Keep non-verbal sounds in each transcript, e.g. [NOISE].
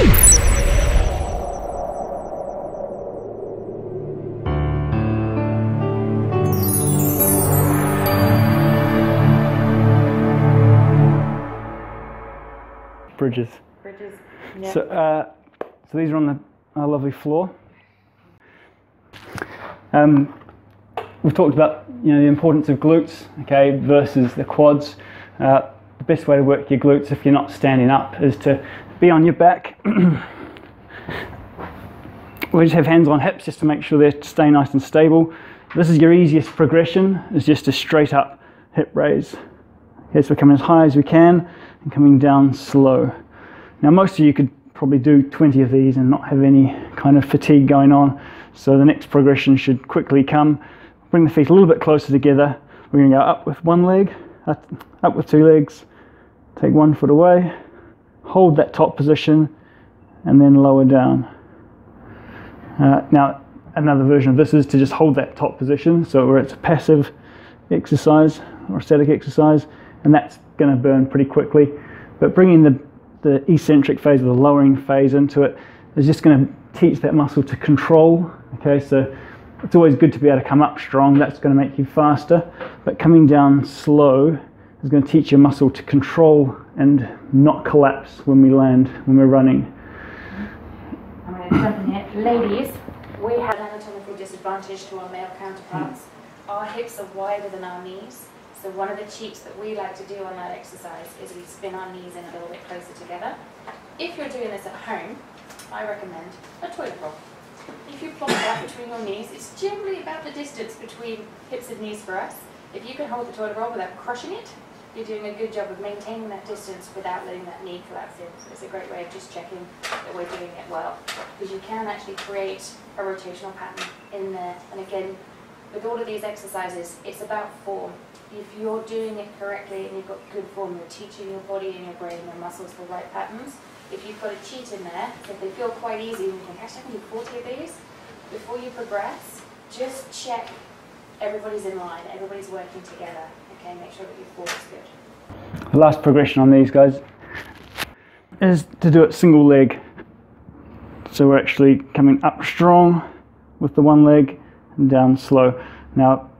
Bridges. Bridges. Yeah. So, uh, so these are on the, our lovely floor. Um, we've talked about you know the importance of glutes, okay, versus the quads. Uh, the best way to work your glutes if you're not standing up is to be on your back. [CLEARS THROAT] we just have hands on hips just to make sure they stay nice and stable. This is your easiest progression, is just a straight up hip raise. Okay, so we're coming as high as we can and coming down slow. Now most of you could probably do 20 of these and not have any kind of fatigue going on. So the next progression should quickly come. Bring the feet a little bit closer together. We're going to go up with one leg, up with two legs, take one foot away, hold that top position, and then lower down. Uh, now, another version of this is to just hold that top position, so where it's a passive exercise or static exercise, and that's going to burn pretty quickly. But bringing the the eccentric phase or the lowering phase into it is just going to teach that muscle to control. Okay, so it's always good to be able to come up strong. That's going to make you faster. But coming down slow is going to teach your muscle to control and not collapse when we land, when we're running. I'm going to jump in here. Ladies, we have an anatomical disadvantage to our male counterparts. Our hips are wider than our knees. So one of the cheats that we like to do on that exercise is we spin our knees in a little bit closer together. If you're doing this at home, I recommend a toilet roll. If you plop that between your knees, it's generally about the distance between hips and knees for us. If you can hold the toilet roll without crushing it, you're doing a good job of maintaining that distance without letting that knee collapse in. So it's a great way of just checking that we're doing it well. Because you can actually create a rotational pattern in there. And again, with all of these exercises, it's about form if you're doing it correctly and you've got good form, you're teaching your body and your brain and muscles the right patterns. If you've got a cheat in there, if they feel quite easy and you think, actually I can do 40 of these, before you progress, just check everybody's in line, everybody's working together. Okay, make sure that your form is good. The last progression on these guys is to do it single leg. So we're actually coming up strong with the one leg and down slow. Now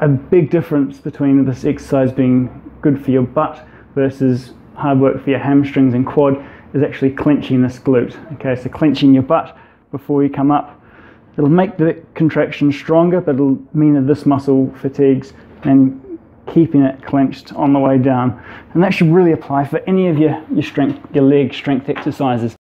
a big difference between this exercise being good for your butt versus hard work for your hamstrings and quad is actually clenching this glute. Okay, so clenching your butt before you come up. It'll make the contraction stronger, but it'll mean that this muscle fatigues and keeping it clenched on the way down. And that should really apply for any of your, your strength, your leg strength exercises.